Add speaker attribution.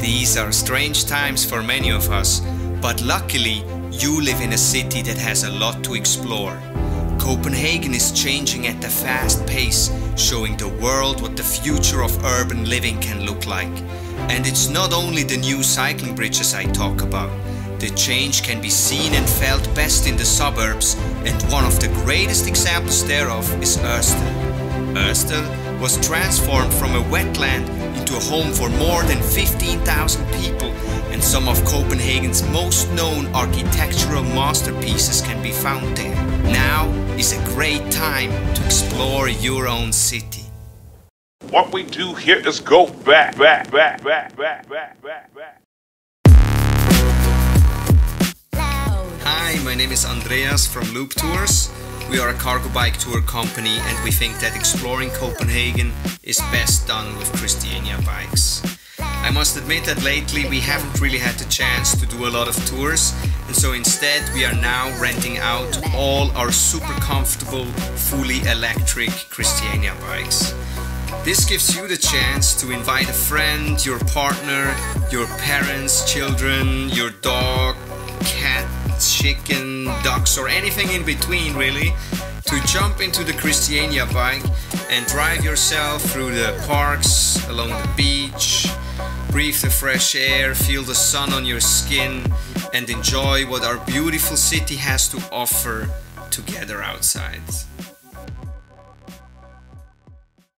Speaker 1: These are strange times for many of us, but luckily you live in a city that has a lot to explore. Copenhagen is changing at a fast pace, showing the world what the future of urban living can look like. And it's not only the new cycling bridges I talk about. The change can be seen and felt best in the suburbs, and one of the greatest examples thereof is Ørestad. Ørestad was transformed from a wetland into a home for more than 15,000 people, and some of Copenhagen's most known architectural masterpieces can be found there. Now is a great time to explore your own city.
Speaker 2: What we do here is go back, back, back, back, back, back, back, back.
Speaker 1: Name is Andreas from Loop Tours. We are a cargo bike tour company and we think that exploring Copenhagen is best done with Christiania bikes. I must admit that lately we haven't really had the chance to do a lot of tours and so instead we are now renting out all our super comfortable, fully electric Christiania bikes. This gives you the chance to invite a friend, your partner, your parents, children, your dog, chicken, ducks, or anything in between, really, to jump into the Christiania bike and drive yourself through the parks, along the beach, breathe the fresh air, feel the sun on your skin, and enjoy what our beautiful city has to offer together outside.